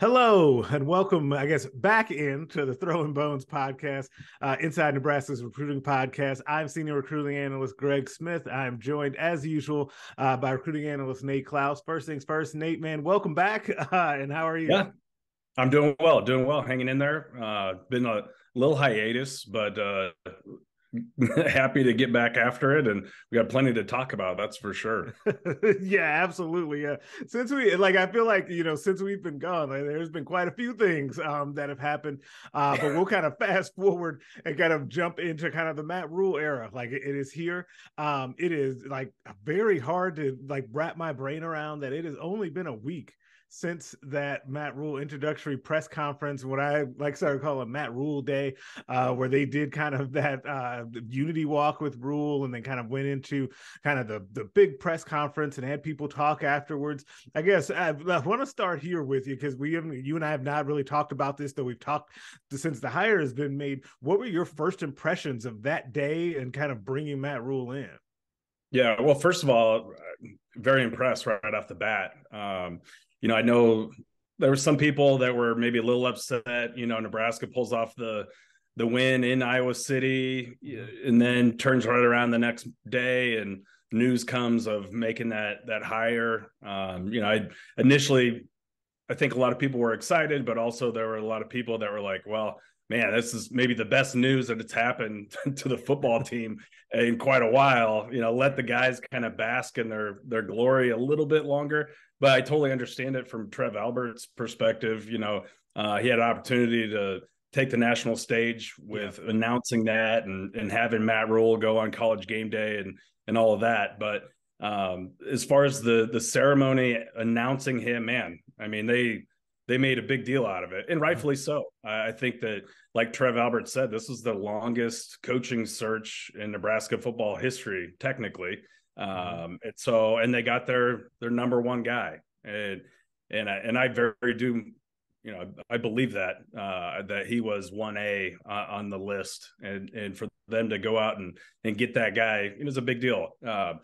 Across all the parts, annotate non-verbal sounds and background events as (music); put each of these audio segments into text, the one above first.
Hello and welcome, I guess, back into the Throwing Bones podcast, uh, Inside Nebraska's recruiting podcast. I'm senior recruiting analyst Greg Smith. I'm joined, as usual, uh, by recruiting analyst Nate Clouse. First things first, Nate, man, welcome back. (laughs) Uh, and how are you? Yeah, I'm doing well, doing well, hanging in there. Uh, been a little hiatus, but uh, (laughs) happy to get back after it and we got plenty to talk about that's for sure. (laughs) Yeah absolutely yeah. Since we like i feel like you know since we've been gone like, there's been quite a few things um that have happened uh but we'll (laughs) kind of fast forward and kind of jump into kind of the matt rhule era like it, it is here. Um it is like very hard to like wrap my brain around that it has only been a week since that Matt Rhule introductory press conference, what I like to call a Matt Rhule day, uh, where they did kind of that uh, unity walk with Rhule, and then kind of went into kind of the, the big press conference and had people talk afterwards. I guess I, I want to start here with you because we haven't, you and I have not really talked about this, though we've talked since the hire has been made. What were your first impressions of that day and kind of bringing Matt Rhule in? Yeah, well, first of all, very impressed right off the bat. Um, you know, I know there were some people that were maybe a little upset. You know, Nebraska pulls off the the win in Iowa City, and then turns right around the next day, and news comes of making that that hire. Um, you know, I initially, I think a lot of people were excited, but also there were a lot of people that were like, "Well, man, this is maybe the best news that it's happened (laughs) to the football (laughs) team in quite a while. You know, let the guys kind of bask in their their glory a little bit longer but I totally understand it from Trev Alberts' perspective. You know, uh, he had an opportunity to take the national stage with yeah. announcing that and and having Matt Rhule go on College Game Day and and all of that. But um, as far as the the ceremony announcing him, man, I mean they they made a big deal out of it, and rightfully so. I, I think that, like Trev Albert said, this was the longest coaching search in Nebraska football history, technically. Mm-hmm. Um, and so, and they got their their number one guy, and and I, and I very do, you know, I believe that uh, that he was one A on the list, and and for them to go out and and get that guy, it was a big deal. Uh,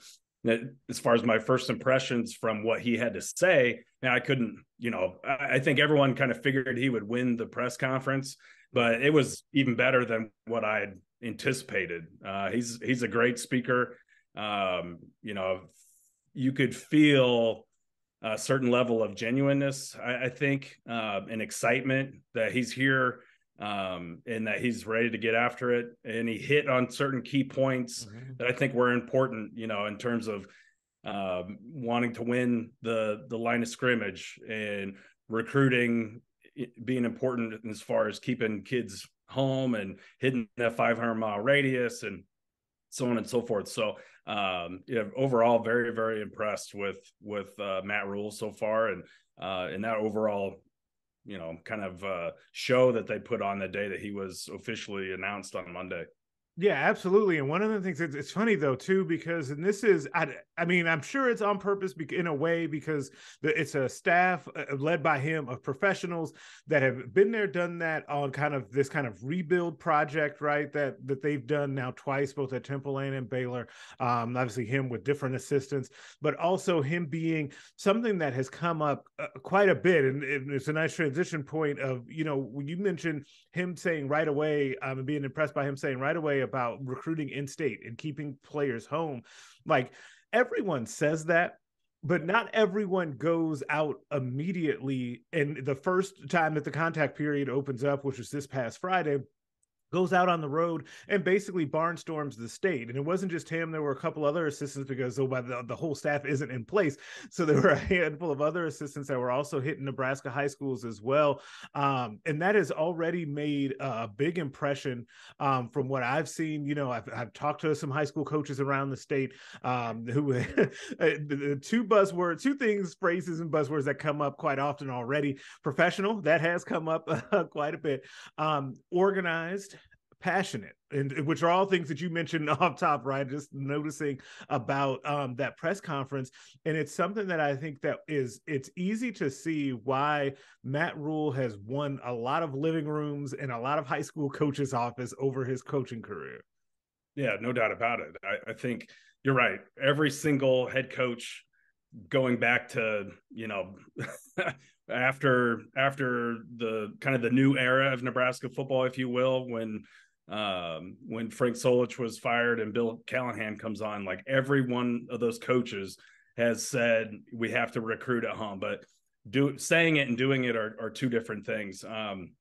as far as my first impressions from what he had to say, and I couldn't, you know, I think everyone kind of figured he would win the press conference, but it was even better than what I had anticipated. Uh, he's he's a great speaker um, you know, you could feel a certain level of genuineness, I, I think, uh, and excitement that he's here um, and that he's ready to get after it. And he hit on certain key points mm-hmm. that I think were important, you know, in terms of um, wanting to win the the line of scrimmage and recruiting being important as far as keeping kids home and hitting that 500 mile radius and so on and so forth. So um, yeah, overall, very very impressed with with uh, Matt Rhule so far, and uh, and that overall, you know, kind of uh, show that they put on the day that he was officially announced on Monday. Yeah, absolutely. And one of the things it's, it's funny though too because and this is I, I mean I'm sure it's on purpose in a way because it's a staff uh, led by him of professionals that have been there, done that on kind of this kind of rebuild project, right? That that they've done now twice, both at Temple and Baylor. Um, obviously him with different assistants, but also him being something that has come up uh, quite a bit, and, it's a nice transition point of you know you mentioned him saying right away, um, being impressed by him saying right away about recruiting in state and keeping players home. Like everyone says that, but not everyone goes out immediately. And the first time that the contact period opens up, which was this past Friday, goes out on the road and basically barnstorms the state. And it wasn't just him; there were a couple other assistants because oh, the, the whole staff isn't in place. So there were a handful of other assistants that were also hitting Nebraska high schools as well. Um, and that has already made a big impression um, from what I've seen. You know, I've, I've, talked to some high school coaches around the state um, who (laughs) the two buzzwords, two things, phrases, and buzzwords that come up quite often already. Professional that has come up uh, (laughs) quite a bit. Um, organized passionate and which are all things that you mentioned (laughs) off top right? Just noticing about um, that press conference and it's something that i think that is it's easy to see why matt rhule has won a lot of living rooms and a lot of high school (laughs) coaches office over his coaching career. Yeah no doubt about it. I, I think you're right. Every single head coach going back to you know (laughs) after after the kind of the new era of Nebraska football, if you will, when um, when Frank Solich was fired and Bill Callahan comes on, like every one of those coaches has said we have to recruit at home, but do saying it and doing it are, are two different things. Um,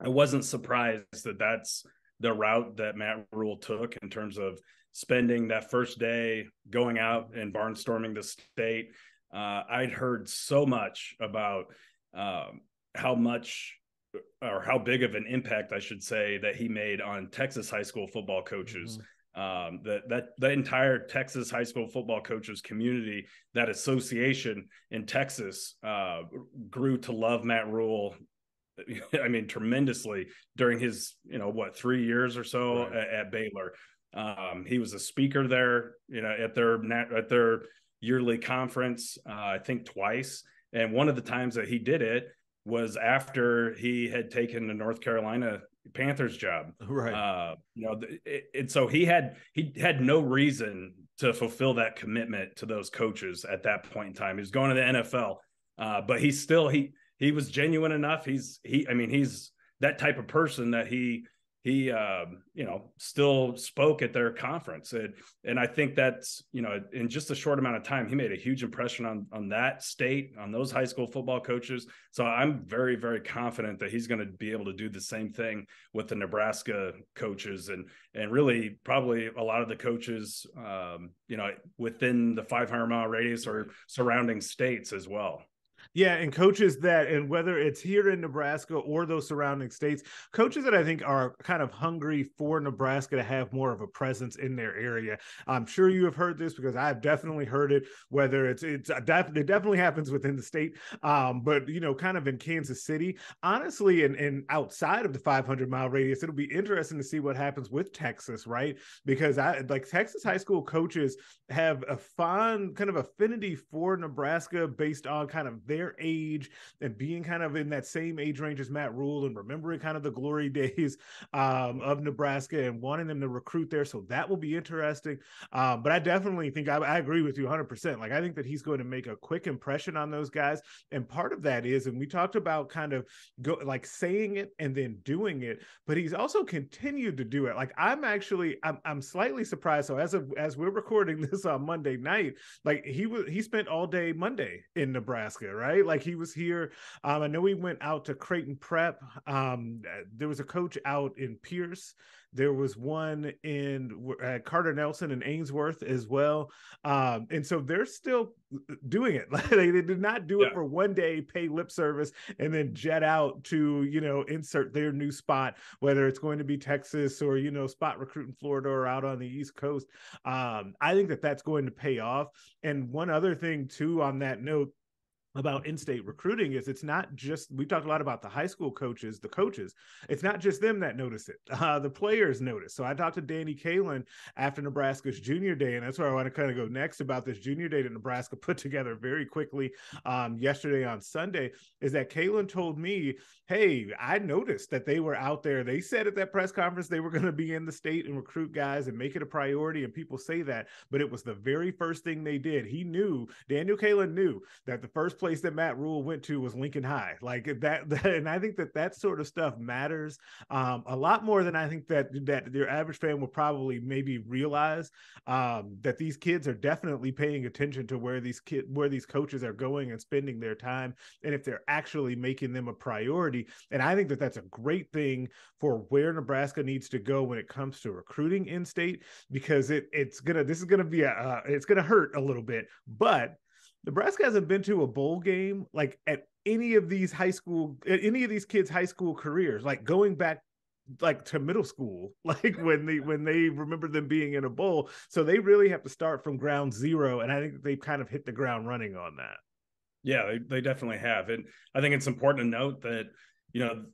I wasn't surprised that that's the route that Matt Rhule took in terms of spending that first day going out and barnstorming the state. Uh, I'd heard so much about um, how much or how big of an impact I should say that he made on Texas high school football coaches. Mm-hmm. Um, that that the entire Texas high school football coaches community, that association in Texas, uh, grew to love Matt Rhule. (laughs) I mean, tremendously during his, you know, what three years or so right. at, at, Baylor. Um, he was a speaker there, you know, at their at their yearly conference, uh, I think twice. And one of the times that he did it, was after he had taken the North Carolina Panthers job. Right. Uh, you know, and so he had he had no reason to fulfill that commitment to those coaches at that point in time. He was going to the NFL, uh, but he still he he was genuine enough. He's he I mean he's that type of person that he he uh, you know still spoke at their conference. And and I think that's you know in just a short amount of time he made a huge impression on on that state on those high school football coaches. So I'm very very confident that he's going to be able to do the same thing with the Nebraska coaches and and really probably a lot of the coaches um, you know within the 500 mile radius or surrounding states as well yeah, and coaches that, and whether it's here in Nebraska or those surrounding states, coaches that I think are kind of hungry for Nebraska to have more of a presence in their area. I'm sure you have heard this because I've definitely heard it. Whether it's it's it definitely happens within the state, um, but you know, kind of in Kansas City, honestly, and and outside of the 500 mile radius, it'll be interesting to see what happens with Texas, right? Because I like Texas high school coaches have a fond kind of affinity for Nebraska based on kind of their their age and being kind of in that same age range as Matt Rhule and remembering kind of the glory (laughs) days um, of Nebraska and wanting them to recruit there. So that will be interesting. Um, but I definitely think I, I agree with you 100%. Like, I think that he's going to make a quick impression on those guys. And part of that is, and we talked about kind of go like saying it and then doing it, but he's also continued to do it. Like, I'm actually, I'm, I'm slightly surprised. So as of, as we're recording (laughs) this on Monday night, like he was, he spent all day Monday in Nebraska, right? Right? Like he was here. Um, I know he went out to Creighton Prep. Um, there was a coach out in Pierce. There was one in uh, Carter Nelson and Ainsworth as well. Um, and so they're still doing it. (laughs) they, they did not do it for one day, pay lip service, and then jet out to, you know, insert their new spot, whether it's going to be Texas or, you know, spot recruit in Florida or out on the East Coast. Um, I think that that's going to pay off. And one other thing, too, on that note, about in-state recruiting is it's not just we talked a lot about the high school coaches the coaches. It's not just them that notice it. (laughs) Uh, the players notice. So i talked to danny kaelin after nebraska's junior day and that's where i want to kind of go next about this junior day that nebraska (laughs) put together very quickly um, yesterday on sunday is that kaelin told me hey i noticed that they were out there. They said at that press conference they were going to be in the state and recruit guys and make it a priority and people say that but it was the very first thing they did. He knew daniel kaelin knew that the first place that Matt Rhule went to was Lincoln High. Like that, (laughs) that and I think that that sort of stuff matters um, a lot more than I think that that your average fan will probably maybe realize um, that these kids are definitely paying attention to where these kid where these coaches are going and spending their time, and if they're actually making them a priority. And I think that that's a great thing for where Nebraska needs to go when it comes to recruiting in state because it it's gonna this is gonna be a uh, it's gonna hurt a little bit, but Nebraska hasn't been to a bowl game like at any of these high school any of these kids high school careers like going back like to middle school (laughs) like when they when they remember them being in a bowl. So they really have to start from ground zero and i think they've kind of hit the ground running on that. Yeah they, they definitely have. And i think it's important to note that you know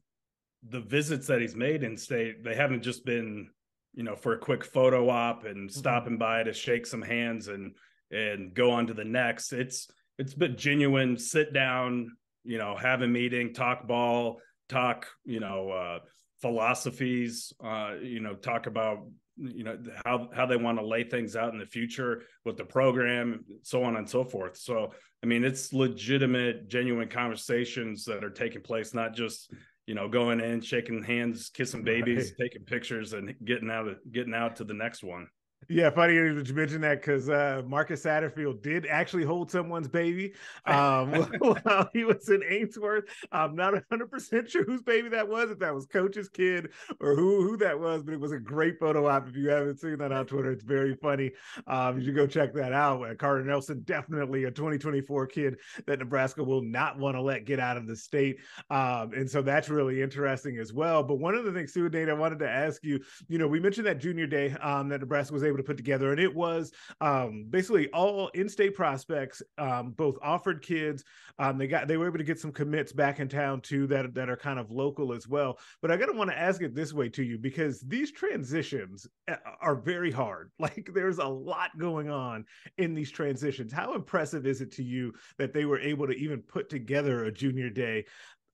the visits that he's made in state they haven't just been you know for a quick photo op and mm-hmm. stopping by to shake some hands and and go on to the next. It's it's been genuine sit down, you know, have a meeting, talk ball, talk, you know, uh, philosophies, uh, you know, talk about you know how how they want to lay things out in the future with the program, so on and so forth. So I mean, it's legitimate, genuine conversations that are taking place, not just you know going in, shaking hands, kissing babies, right. taking pictures, and getting out of getting out to the next one. Yeah, funny that you mentioned that because uh, Marcus Satterfield did actually hold someone's baby um, (laughs) while he was in Ainsworth. I'm not 100% sure whose baby that was, if that was Coach's kid or who who that was, but it was a great photo op. If you haven't seen that on Twitter, it's very funny. Um, you should go check that out. Uh, Carter Nelson, definitely a 2024 kid that Nebraska will not want to let get out of the state. Um, and so that's really interesting as well. But one of the things, too, Nate, I wanted to ask you, you know, we mentioned that junior day um, that Nebraska was able to put together, and it was um, basically all in-state prospects, um, both offered kids. Um, they got they were able to get some commits back in town too that that are kind of local as well. But I gotta want to ask it this way to you because these transitions uh, are very hard. (laughs) Like there's a lot going on in these transitions. How impressive is it to you that they were able to even put together a junior day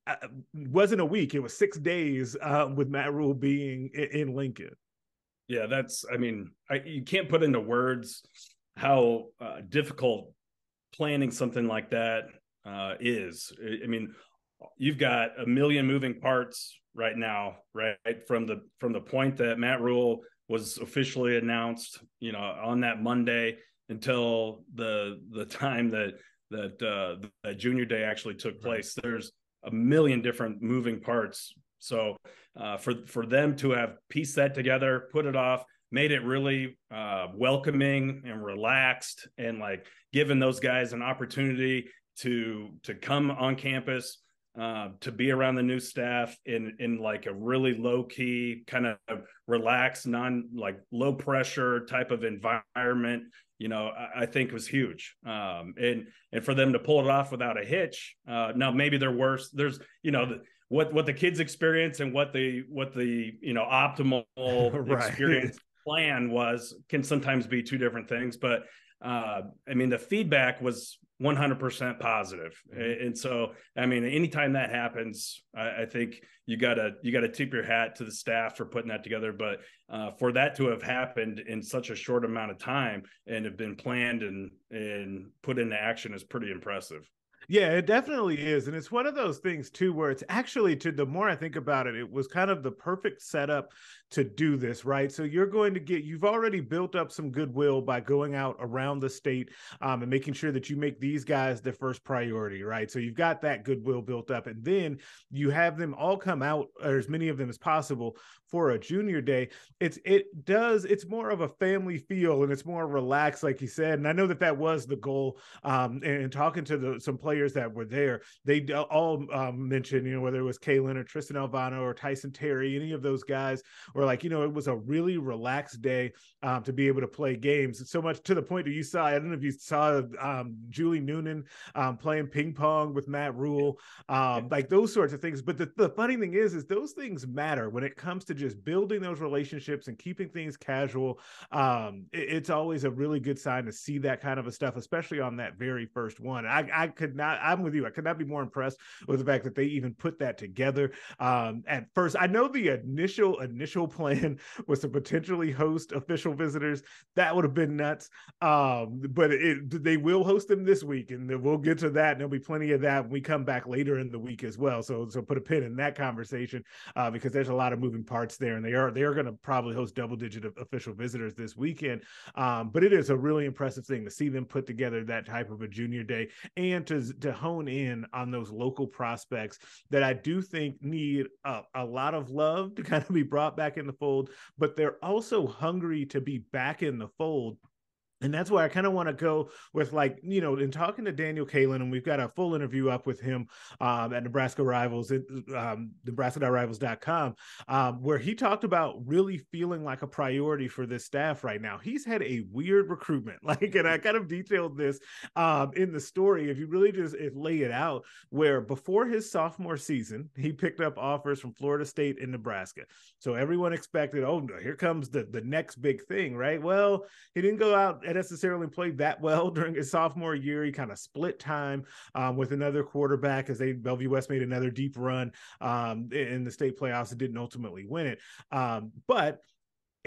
uh, wasn't a week it was six days uh, with matt Rhule being in, in lincoln yeah, that's. I mean, I, you can't put into words how uh, difficult planning something like that uh, is. I mean, you've got a million moving parts right now, right? From the from the point that Matt Rhule was officially announced, you know, on that Monday until the the time that that uh, that junior day actually took place. There's a million different moving parts so uh, for for them to have pieced that together, put it off, made it really uh, welcoming and relaxed, and like giving those guys an opportunity to to come on campus, uh, to be around the new staff in in like a really low key, kind of relaxed, non like low pressure type of environment. You know, I, think was huge, um, and and for them to pull it off without a hitch. Uh, now maybe they're worse. There's you know. The, what what the kids experience and what the what the you know optimal (laughs) right. experience plan was can sometimes be two different things but uh i mean the feedback was 100% positive mm-hmm. and so i mean anytime that happens I, I, think you gotta you gotta tip your hat to the staff for putting that together but uh, for that to have happened in such a short amount of time and have been planned and and put into action is pretty impressive yeah, it definitely is. And it's one of those things too where it's actually to the more I think about it, it was kind of the perfect setup to do this, right? So you're going to get you've already built up some goodwill by going out around the state um, and making sure that you make these guys the first priority, right? So you've got that goodwill built up, and then you have them all come out, or as many of them as possible, for a junior day. It's it does it's more of a family feel and it's more relaxed, like you said. And I know that that was the goal. Um, and, and talking to the some players that were there, they all um, mentioned, you know, whether it was Kaelin or Tristan Alvano or Tyson Terry, any of those guys were like, you know, it was a really relaxed day um, to be able to play games. So much to the point that you saw, I don't know if you saw um, Julie Noonan um, playing ping pong with Matt Rhule, um, like those sorts of things. But the, the funny thing is, is those things matter when it comes to just building those relationships and keeping things casual. Um, it, it's always a really good sign to see that kind of a stuff, especially on that very first one. I, I could not, I'm with you. I could not be more impressed with the fact that they even put that together. Um, at first, I know the initial initial plan (laughs) was to potentially host official visitors. That would have been nuts. Um, but it, they will host them this week, and we'll get to that. And there'll be plenty of that when we come back later in the week as well. So, so put a pin in that conversation uh, because there's a lot of moving parts there, and they are they are going to probably host double digit official visitors this weekend. Um, but it is a really impressive thing to see them put together that type of a junior day and to to hone in on those local prospects that I do think need a, a lot of love to (laughs) kind of be brought back in the fold, but they're also hungry to be back in the fold and that's why I kind of want to go with like, you know, in talking to Daniel Kaelin, and we've got a full interview up with him um, at Nebraska Rivals, um, Nebraska.rivals.com, um, where he talked about really feeling like a priority for this staff right now. He's had a weird recruitment, (laughs) like, and I kind of detailed this um, in the story. If you really just lay it out, where before his sophomore season, he picked up offers from Florida State and Nebraska. So everyone expected, oh, here comes the, the next big thing, right? Well, he didn't go out necessarily played that well (laughs) during his sophomore year. He kind of split time um, with another quarterback as they Bellevue West made another deep run um, in the state playoffs and didn't ultimately win it. Um, but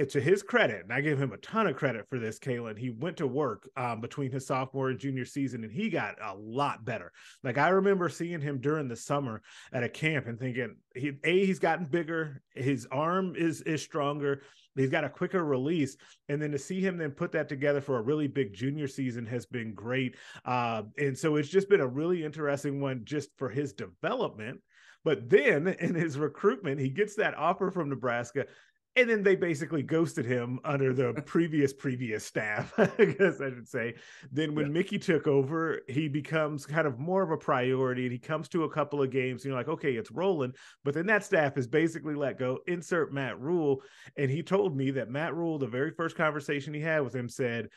to his credit, and I give him a ton of credit for this, Kaelin, he went to work um, between his sophomore and junior season, and he got a lot better. Like I remember seeing him during the summer at a camp and thinking, he a he's gotten bigger, his arm is is stronger, he's got a quicker release, and then to see him then put that together for a really big junior season has been great. Uh, and so it's just been a really interesting one just for his development. But then in his recruitment, he gets that offer from Nebraska and then they basically ghosted him under the (laughs) previous previous staff (laughs) i guess i should say. Then when yeah. mickey took over he becomes kind of more of a priority and he comes to a couple of games you know like okay it's rolling but then that staff is basically let go insert matt rhule and he told me that matt rhule the very first conversation he had with him said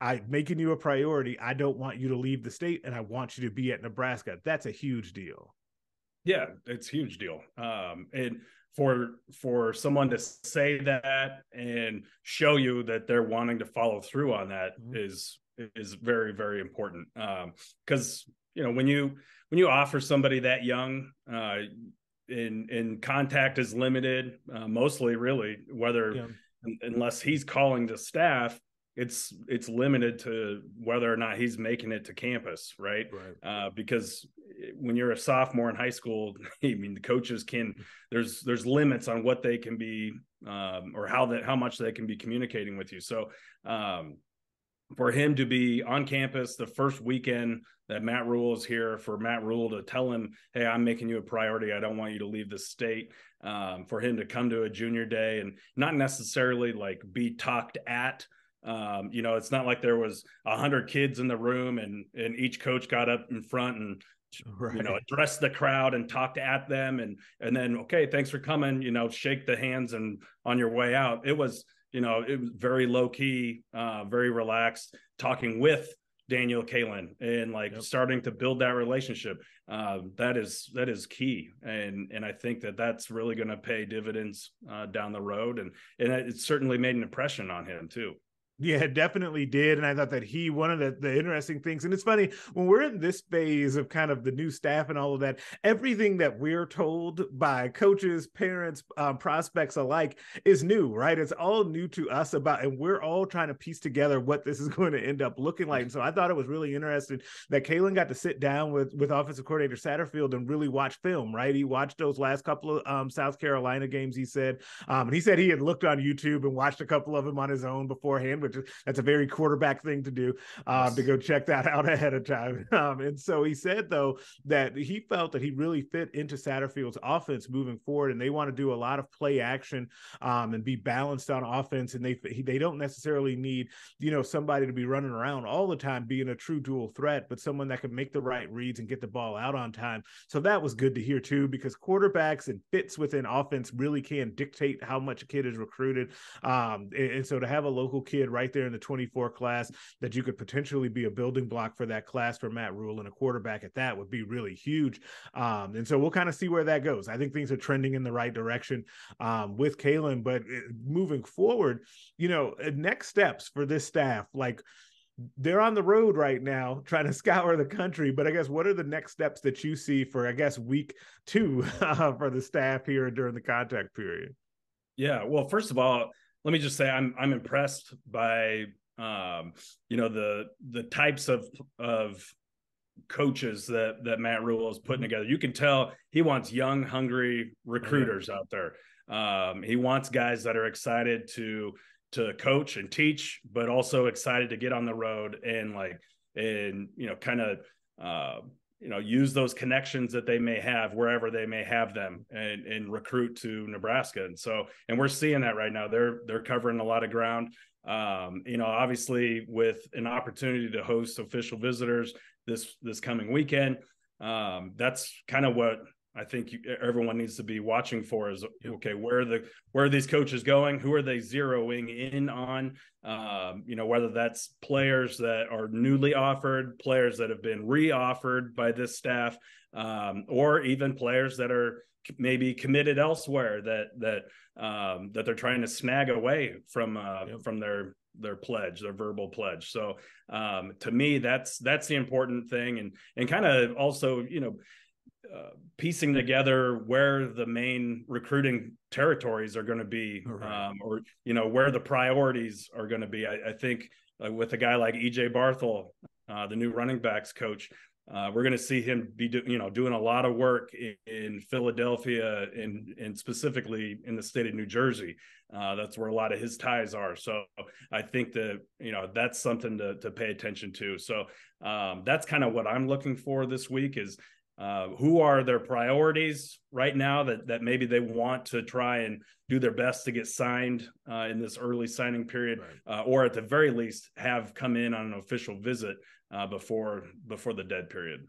i'm making you a priority. I don't want you to leave the state and i want you to be at nebraska. That's a huge deal. Yeah it's a huge deal. Um and for for someone to say that and show you that they're wanting to follow through on that mm-hmm. is is very very important because um, you know when you when you offer somebody that young uh in in contact is limited uh, mostly really whether yeah. unless he's calling the staff it's it's limited to whether or not he's making it to campus right, right. Uh, because when you're a sophomore in high school (laughs) i mean the coaches can there's there's limits on what they can be um, or how that how much they can be communicating with you so um, for him to be on campus the first weekend that Matt Rhule is here, for Matt Rhule to tell him, "Hey, I'm making you a priority. I don't want you to leave the state." Um, for him to come to a junior day and not necessarily like be talked at, um, you know, it's not like there was a hundred kids in the room and and each coach got up in front and right. you know addressed the crowd and talked at them and and then okay, thanks for coming. You know, shake the hands and on your way out. It was you know it was very low key, uh, very relaxed, talking with Daniel Kaelin and like yep. starting to build that relationship. Uh, that is that is key, and and I think that that's really going to pay dividends uh, down the road, and and it certainly made an impression on him too. Yeah, definitely did. And I thought that he, one of the, the interesting things, and it's funny when we're in this phase of kind of the new staff and all of that, everything that we're told by coaches, parents, um, prospects alike is new, right? It's all new to us about, and we're all trying to piece together what this is (laughs) going to end up looking like. And so I thought it was really interesting that Kaelin got to sit down with, with offensive coordinator Satterfield and really watch film, right? He watched those last couple of um, South Carolina games, he said. Um, and he said he had looked on YouTube and watched a couple of them on his own beforehand, which that's a very quarterback thing to do um, yes. to go check that (laughs) out ahead of time. Um, and so he said though that he felt that he really fit into Satterfield's offense moving forward, and they want to do a lot of play action um, and be balanced on offense, and they they don't necessarily need you know somebody to be running around all the time being a true dual threat, but someone that can make the right reads and get the ball out on time. So that was good to hear too, because quarterbacks and fits within offense really can dictate how much a kid is recruited. Um, and, and so to have a local kid right there in the 24 class that you could potentially be a building block for that class for Matt Rhule and a quarterback at that would be really huge. Um, and so we'll kind of see where that goes. I think things are trending in the right direction um, with Kaelin, but uh, moving forward, you know, uh, next steps for this staff, like they're on the road right now (laughs) trying to scour the country but i guess what are the next steps that you see for i guess week two (laughs) uh, for the staff here during the contact period yeah well first of all let me just say I'm I'm impressed by um, you know the the types of of coaches that that Matt Rhule is putting mm-hmm. together. You can tell he wants young, hungry recruiters out there. Um, he wants guys that are excited to to coach and teach, but also excited to get on the road and like and you know kind of uh, you know use those connections that they may have wherever they may have them and, and recruit to Nebraska. And so and we're seeing that right now. They're they're covering a lot of ground. Um, you know obviously with an opportunity to host official visitors this this coming weekend um, that's kind of what I think you, everyone needs to be watching for is okay where are the where are these coaches going? Who are they zeroing in on? Um, you know whether that's players that are newly offered players that have been re-offered by this staff um, or even players that are maybe committed elsewhere that that um, that they're trying to snag away from uh, yep. from their their pledge their verbal pledge. So um, to me that's that's the important thing. And and kind of also you know uh, piecing together where the main recruiting territories are going to be, right. um, or you know where the priorities are going to be. I, I think uh, with a guy like EJ Barthel, uh, the new running backs coach, uh, we're going to see him be do, you know doing a lot of work in, in Philadelphia and and specifically in the state of New Jersey. Uh, that's where a lot of his ties are. So I think that you know that's something to to pay attention to. So um, that's kind of what I'm looking for this week is uh, who are their priorities right now that that maybe they want to try and do their best to get signed uh, in this early signing period, right. uh, or at the very least have come in on an official visit uh, before before the dead period.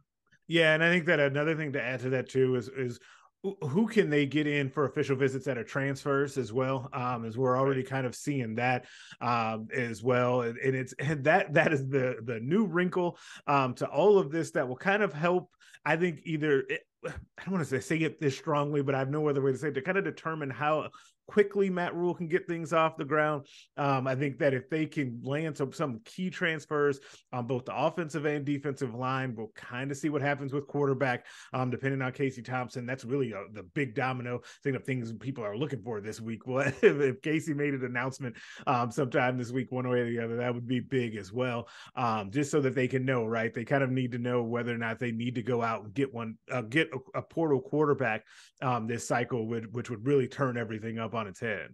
Yeah, and I think that another thing to add to that too is is who can they get in for official visits that are transfers as well? Um as we're already kind of seeing that um as well. And, and it's and that that is the the new wrinkle um to all of this that will kind of help i think either it, (sighs) i don't want to say say it this strongly but i have no other way to say it to kind of determine how quickly Matt Rhule can get things off the ground. Um, I think that if they can land some, some key transfers on both the offensive and defensive line, we'll kind of see what happens with quarterback, um, depending on Casey Thompson. That's really a, the big domino thing of things people are looking for this week. (laughs) Well, if, if Casey made an announcement um, sometime this week, one way or the other, that would be big as well, um, just so that they can know, right? They kind of need to know whether or not they need to go out and get one, uh, get a, a, portal quarterback um, this cycle, which, which would really turn everything up on its head.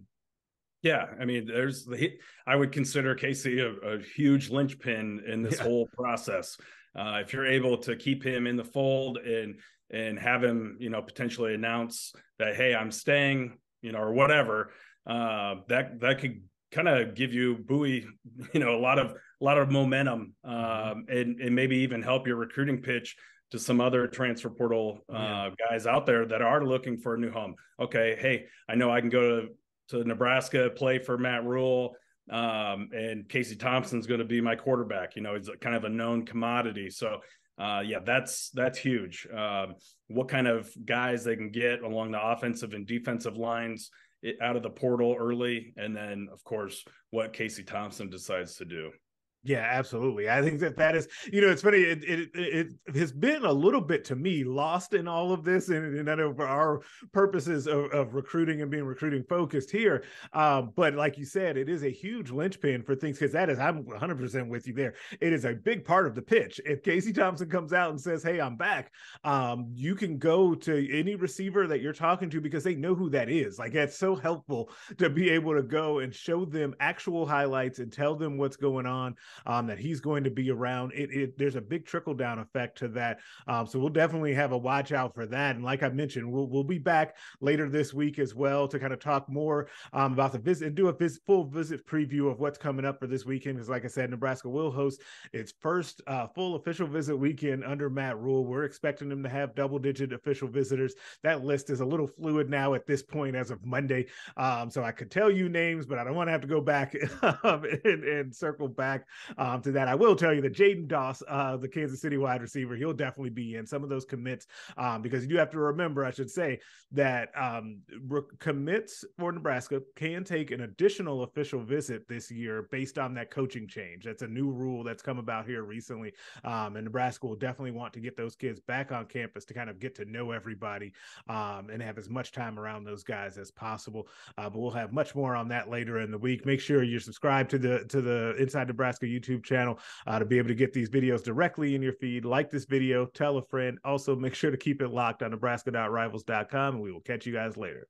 Yeah, I mean, there's the I would consider Casey a, a huge linchpin in this yeah. whole process. Uh, if you're able to keep him in the fold and and have him, you know, potentially announce that, hey, I'm staying, you know, or whatever, uh, that that could kind of give you buoy, you know, a lot of a lot of momentum, mm-hmm. um, and and maybe even help your recruiting pitch to some other transfer portal uh, yeah. guys out there that are looking for a new home. Okay, hey, I know I can go to, to Nebraska, play for Matt Rhule, um, and Casey Thompson's going to be my quarterback. You know, he's kind of a known commodity. So, uh, yeah, that's that's huge. Um, what kind of guys they can get along the offensive and defensive lines out of the portal early, and then of course what Casey Thompson decides to do. Yeah, absolutely. I think that that is, you know, it's funny. It, it it has been a little bit to me lost in all of this, and, and I know for our purposes of, of recruiting and being recruiting focused here. Um, but like you said, it is a huge linchpin for things because that is, I'm 100 percent with you there. It is a big part of the pitch. If Casey Thompson comes out and says, "Hey, I'm back," um, you can go to any receiver that you're talking to because they know who that is. Like that's so helpful to be able to go and show them actual highlights and tell them what's going on um, that he's going to be around. It, it there's a big trickle down effect to that. Um, so we'll definitely have a watch out for that. And like I mentioned, we'll we'll be back later this week as well to kind of talk more um, about the visit and do a full visit preview of what's coming up for this weekend. Because like I said, Nebraska will host its first uh, full official visit weekend under Matt Rhule. We're expecting them to have double digit official visitors. That list is a little fluid now at this point as of Monday. Um, so I could tell you names, but I don't want to have to go back (laughs) and, and circle back um, to that. I will tell you that Jaidyn Doss, uh, the Kansas City wide receiver, he'll definitely be in some of those commits um, because you do have to remember, I should say, that um, re- commits for Nebraska can take an additional official visit this year based on that coaching change. That's a new rule that's come about here recently. Um, and Nebraska will definitely want to get those kids back on campus to kind of get to know everybody um, and have as much time around those guys as possible. Uh, but we'll have much more on that later in the week. Make sure you're subscribed to the to the Inside Nebraska YouTube channel uh, to be able to get these videos directly in your feed. Like this video, tell a friend. Also, make sure to keep it locked on nebraska.rivals.com, and we will catch you guys later.